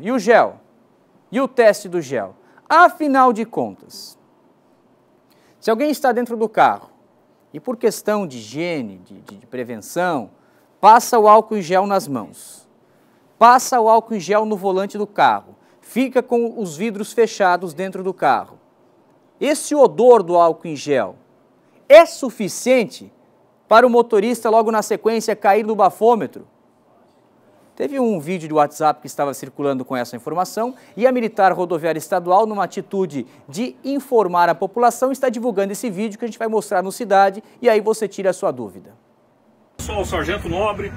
E o gel? E o teste do gel? Afinal de contas, se alguém está dentro do carro e por questão de higiene, de, de, de prevenção, passa o álcool em gel nas mãos, passa o álcool em gel no volante do carro, fica com os vidros fechados dentro do carro. Esse odor do álcool em gel é suficiente para o motorista logo na sequência cair no bafômetro? Teve um vídeo de WhatsApp que estava circulando com essa informação e a Militar Rodoviária Estadual, numa atitude de informar a população, está divulgando esse vídeo que a gente vai mostrar no Cidade e aí você tira a sua dúvida. Sou o Sargento Nobre,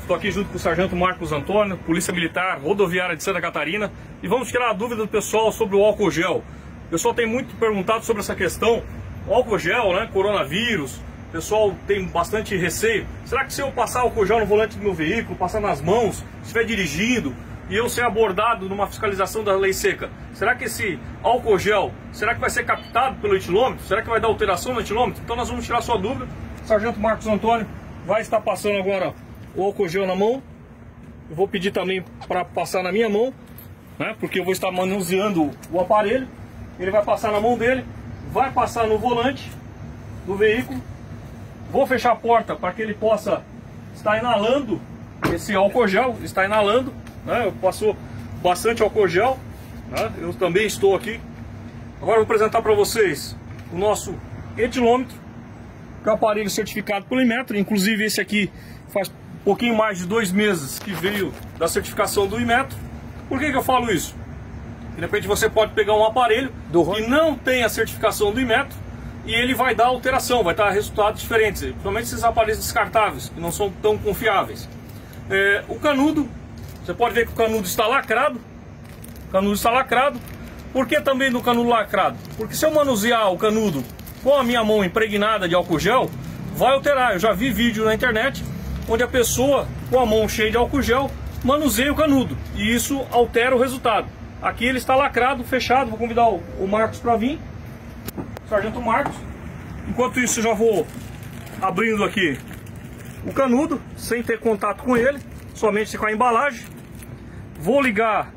estou aqui junto com o Sargento Marcos Antônio, Polícia Militar Rodoviária de Santa Catarina e vamos tirar a dúvida do pessoal sobre o álcool gel. O pessoal tem muito perguntado sobre essa questão, o álcool gel, né, coronavírus, o pessoal tem bastante receio. Será que se eu passar álcool gel no volante do meu veículo, passar nas mãos, estiver dirigindo e eu ser abordado numa fiscalização da lei seca, será que esse álcool gel, será que vai ser captado pelo etilômetro? Será que vai dar alteração no etilômetro? Então nós vamos tirar sua dúvida. Sargento Marcos Antônio vai estar passando agora o álcool gel na mão. Eu vou pedir também para passar na minha mão, né? Porque eu vou estar manuseando o aparelho. Ele vai passar na mão dele, vai passar no volante do veículo Vou fechar a porta para que ele possa estar inalando esse álcool gel, está inalando, né? Passou bastante álcool gel, né? Eu também estou aqui. Agora vou apresentar para vocês o nosso etilômetro, que é um aparelho certificado pelo Imetro, inclusive esse aqui faz um pouquinho mais de dois meses que veio da certificação do Imetro. Por que, que eu falo isso? de repente você pode pegar um aparelho do que não tem a certificação do Imetro e ele vai dar alteração, vai dar resultados diferentes, principalmente esses aparelhos descartáveis, que não são tão confiáveis. É, o canudo, você pode ver que o canudo está lacrado, o canudo está lacrado. Por que também no canudo lacrado? Porque se eu manusear o canudo com a minha mão impregnada de álcool gel, vai alterar. Eu já vi vídeo na internet onde a pessoa com a mão cheia de álcool gel manuseia o canudo e isso altera o resultado. Aqui ele está lacrado, fechado, vou convidar o Marcos para vir Sargento Marcos. Enquanto isso, eu já vou abrindo aqui o canudo, sem ter contato com ele, somente com a embalagem. Vou ligar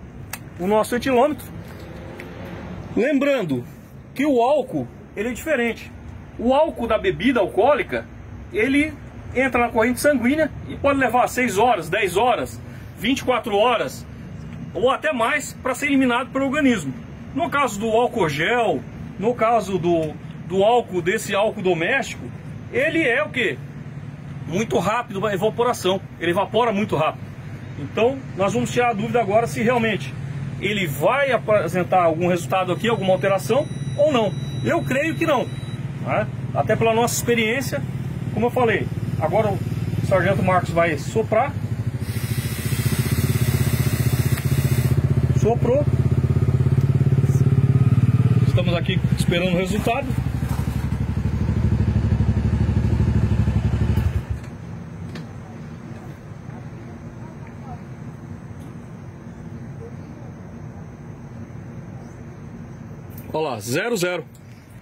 o nosso etilômetro. Lembrando que o álcool, ele é diferente. O álcool da bebida alcoólica, ele entra na corrente sanguínea e pode levar 6 horas, 10 horas, 24 horas ou até mais para ser eliminado pelo organismo. No caso do álcool gel, no caso do, do álcool, desse álcool doméstico, ele é o que? Muito rápido a evaporação, ele evapora muito rápido. Então, nós vamos tirar a dúvida agora se realmente ele vai apresentar algum resultado aqui, alguma alteração ou não. Eu creio que não, né? até pela nossa experiência, como eu falei. Agora o Sargento Marcos vai soprar. Soprou. Estamos aqui esperando o resultado. Olha lá, 0, 0.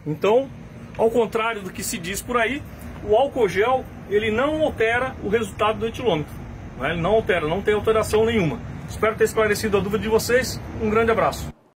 Então, ao contrário do que se diz por aí, o álcool gel ele não altera o resultado do etilômetro. Né? Ele não altera, não tem alteração nenhuma. Espero ter esclarecido a dúvida de vocês. Um grande abraço.